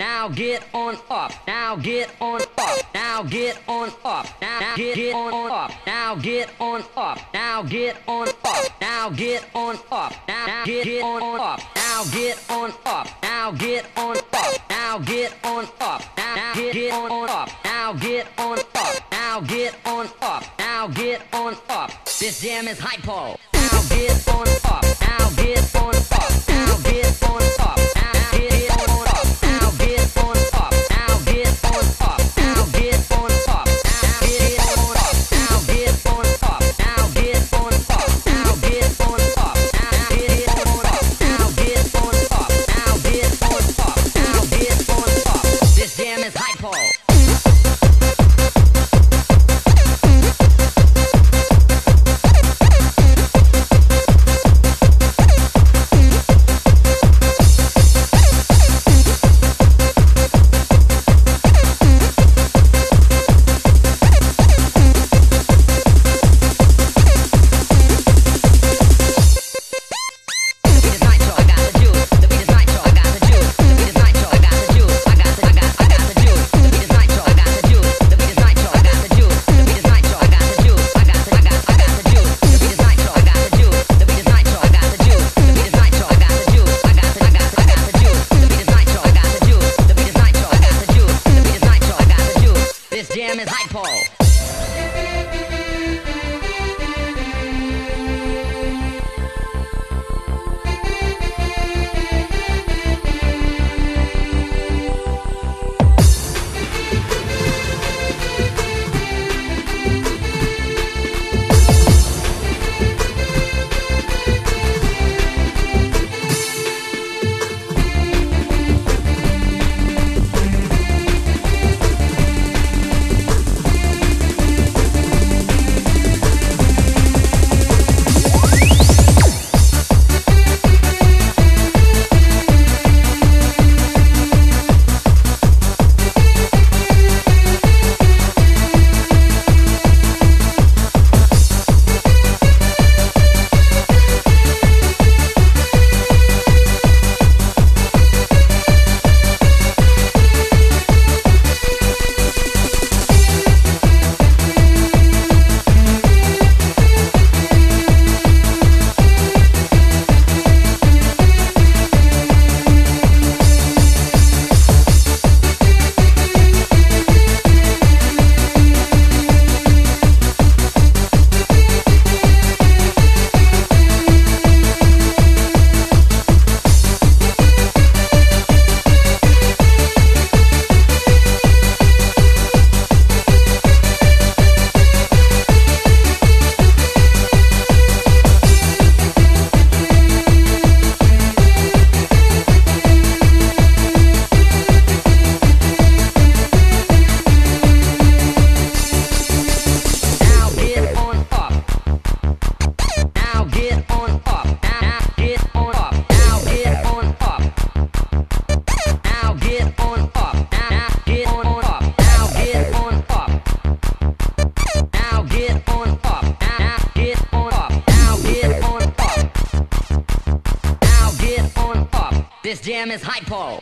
Now get on up. Now get on up. Now get on up. Now get, get on up. Now get on up. Now get on up. Now get on up. Now get, get on up. Now get on up. Now get on up. Now get on up. Now get, get on up. Now get on up. Now get on up. Now get on up. This jam is hypo. Now get on up. name is Hypo.